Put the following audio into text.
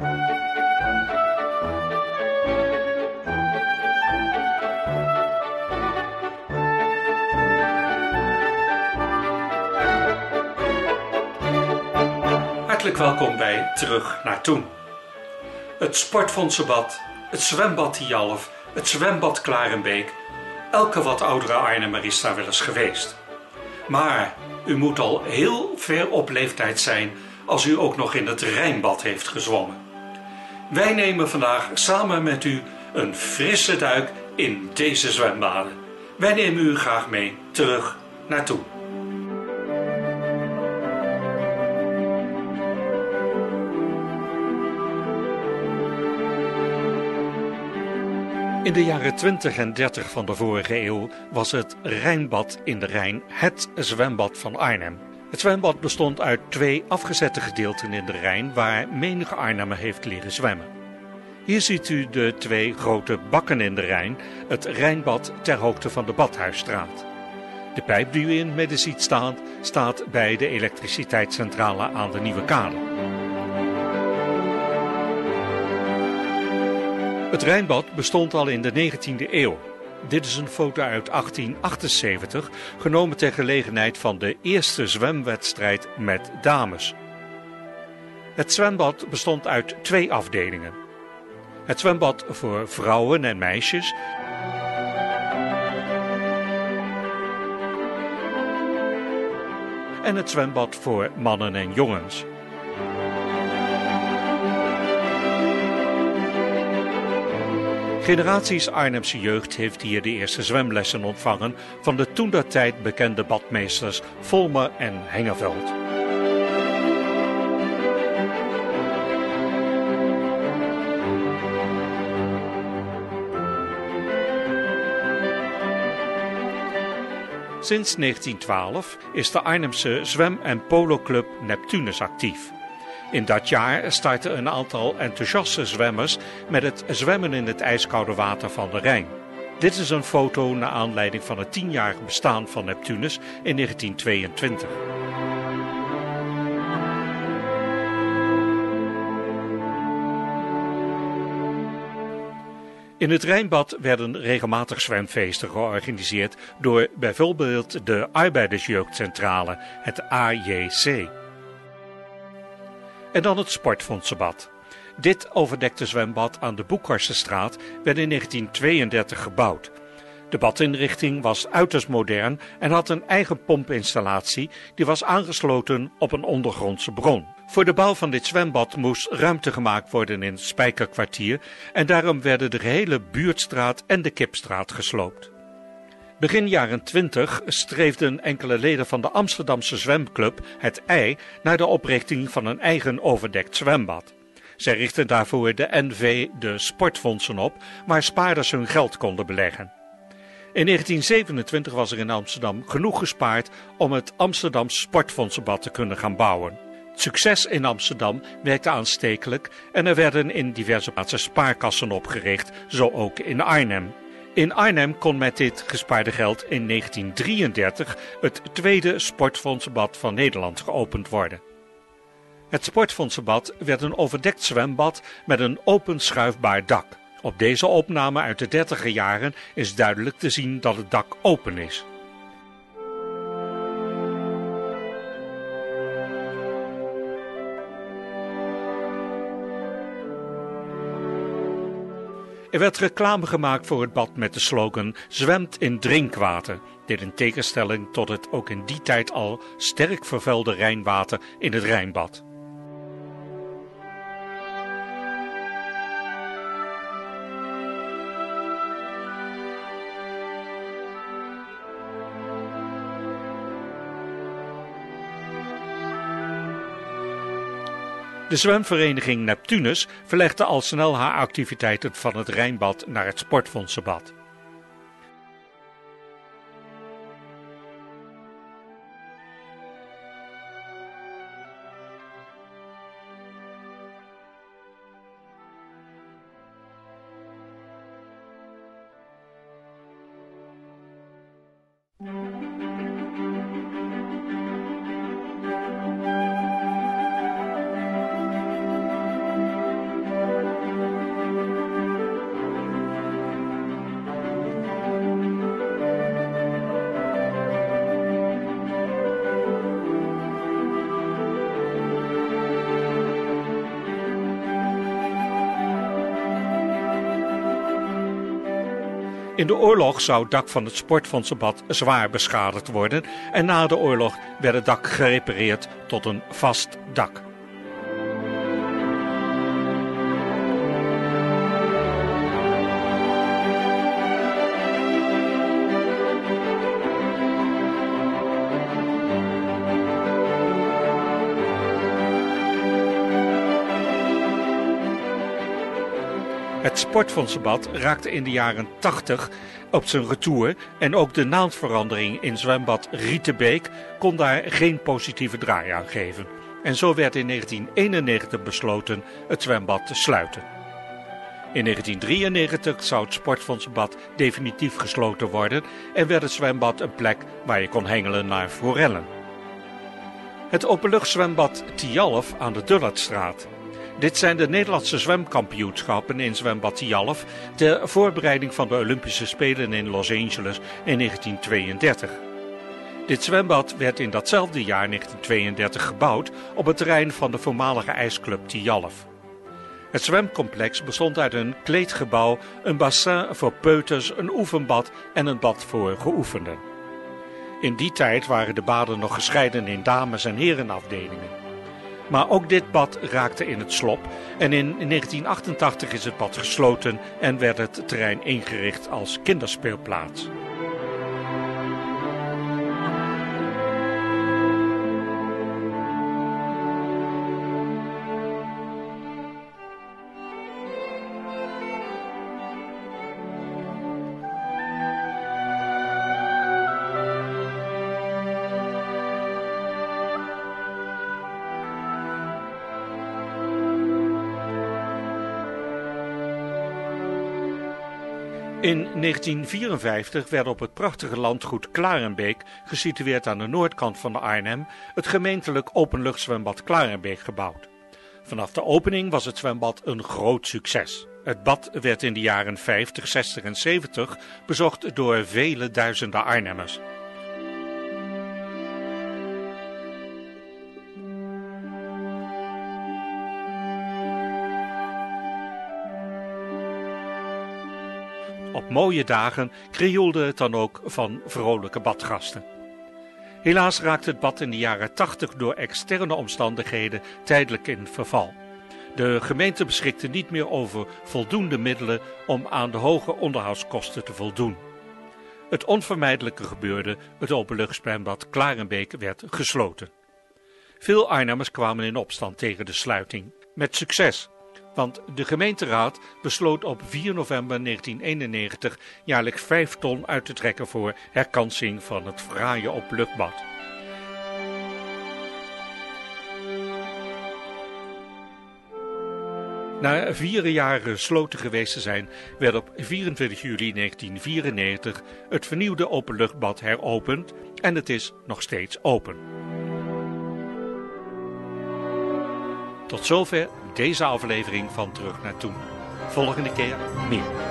Hartelijk welkom bij Terug naar Toen. Het Sportfondsenbad, het zwembad Tialf, het zwembad Klarenbeek. Elke wat oudere Arnhemmer is daar wel eens geweest. Maar u moet al heel ver op leeftijd zijn als u ook nog in het Rijnbad heeft gezwommen. Wij nemen vandaag samen met u een frisse duik in deze zwembaden. Wij nemen u graag mee terug naar Toen. In de jaren 20 en 30 van de vorige eeuw was het Rijnbad in de Rijn het zwembad van Arnhem. Het zwembad bestond uit twee afgezette gedeelten in de Rijn waar menige Arnhemmer heeft leren zwemmen. Hier ziet u de twee grote bakken in de Rijn, het Rijnbad ter hoogte van de Badhuisstraat. De pijp die u in het midden ziet staan, staat bij de elektriciteitscentrale aan de Nieuwe Kade. Het Rijnbad bestond al in de 19e eeuw. Dit is een foto uit 1878, genomen ter gelegenheid van de eerste zwemwedstrijd met dames. Het zwembad bestond uit twee afdelingen. Het zwembad voor vrouwen en meisjes en het zwembad voor mannen en jongens. Generaties Arnhemse jeugd heeft hier de eerste zwemlessen ontvangen van de toentertijd bekende badmeesters Volmer en Hengeveld. Sinds 1912 is de Arnhemse zwem- en poloclub Neptunus actief. In dat jaar starten een aantal enthousiaste zwemmers met het zwemmen in het ijskoude water van de Rijn. Dit is een foto naar aanleiding van het tienjarig bestaan van Neptunus in 1922. In het Rijnbad werden regelmatig zwemfeesten georganiseerd door bijvoorbeeld de Arbeidersjeugdcentrale, het AJC. En dan het Sportfondsenbad. Dit overdekte zwembad aan de Boekhorstenstraat werd in 1932 gebouwd. De badinrichting was uiterst modern en had een eigen pompinstallatie die was aangesloten op een ondergrondse bron. Voor de bouw van dit zwembad moest ruimte gemaakt worden in Spijkerkwartier en daarom werden de gehele Buurtstraat en de Kipstraat gesloopt. Begin jaren 20 streefden enkele leden van de Amsterdamse zwemclub, het EI, naar de oprichting van een eigen overdekt zwembad. Zij richtten daarvoor de NV de sportfondsen op, waar spaarders hun geld konden beleggen. In 1927 was er in Amsterdam genoeg gespaard om het Amsterdamse Sportfondsenbad te kunnen gaan bouwen. Het succes in Amsterdam werkte aanstekelijk en er werden in diverse plaatsen spaarkassen opgericht, zo ook in Arnhem. In Arnhem kon met dit gespaarde geld in 1933 het tweede sportfondsenbad van Nederland geopend worden. Het sportfondsenbad werd een overdekt zwembad met een open schuifbaar dak. Op deze opname uit de dertiger jaren is duidelijk te zien dat het dak open is. Er werd reclame gemaakt voor het bad met de slogan Zwemt in drinkwater. Dit in tegenstelling tot het ook in die tijd al sterk vervuilde Rijnwater in het Rijnbad. De zwemvereniging Neptunus verlegde al snel haar activiteiten van het Rijnbad naar het Sportfondsenbad. In de oorlog zou het dak van het Sportfondsenbad zwaar beschadigd worden en na de oorlog werd het dak gerepareerd tot een vast dak. Het Sportfondsenbad raakte in de jaren 80 op zijn retour en ook de naamsverandering in zwembad Rietebeek kon daar geen positieve draai aan geven. En zo werd in 1991 besloten het zwembad te sluiten. In 1993 zou het Sportfondsenbad definitief gesloten worden en werd het zwembad een plek waar je kon hengelen naar forellen. Het openluchtzwembad Tialf aan de Dullardstraat dit zijn de Nederlandse zwemkampioenschappen in zwembad Tialf ter voorbereiding van de Olympische Spelen in Los Angeles in 1932. Dit zwembad werd in datzelfde jaar 1932 gebouwd op het terrein van de voormalige ijsclub Tialf. Het zwemcomplex bestond uit een kleedgebouw, een bassin voor peuters, een oefenbad en een bad voor geoefenden. In die tijd waren de baden nog gescheiden in dames- en herenafdelingen. Maar ook dit bad raakte in het slop en in 1988 is het bad gesloten en werd het terrein ingericht als kinderspeelplaats. In 1954 werd op het prachtige landgoed Klarenbeek, gesitueerd aan de noordkant van de Arnhem, het gemeentelijk openluchtzwembad Klarenbeek gebouwd. Vanaf de opening was het zwembad een groot succes. Het bad werd in de jaren 50, 60 en 70 bezocht door vele duizenden Arnhemmers. Op mooie dagen krioelde het dan ook van vrolijke badgasten. Helaas raakte het bad in de jaren 80 door externe omstandigheden tijdelijk in verval. De gemeente beschikte niet meer over voldoende middelen om aan de hoge onderhoudskosten te voldoen. Het onvermijdelijke gebeurde, het openluchtzwembad Klarenbeek werd gesloten. Veel Arnhemmers kwamen in opstand tegen de sluiting, met succes. Want de gemeenteraad besloot op 4 november 1991 jaarlijks 5 ton uit te trekken voor herkansing van het fraaie opluchtbad. Na vier jaar gesloten geweest te zijn, werd op 24 juli 1994 het vernieuwde openluchtbad heropend en het is nog steeds open. Tot zover deze aflevering van Terug naar Toen. Volgende keer meer.